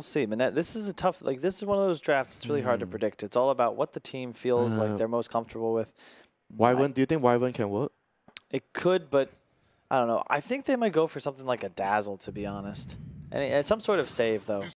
We'll see, Manette. This is a tough. Like this is one of those drafts. It's really hard to hmm. predict. It's all about what the team feels like uh, they're most comfortable with. Wyvern, do you think Wyvern can work? It could, but I don't know. I think they might go for something like a dazzle, to be honest. And uh, some sort of save though.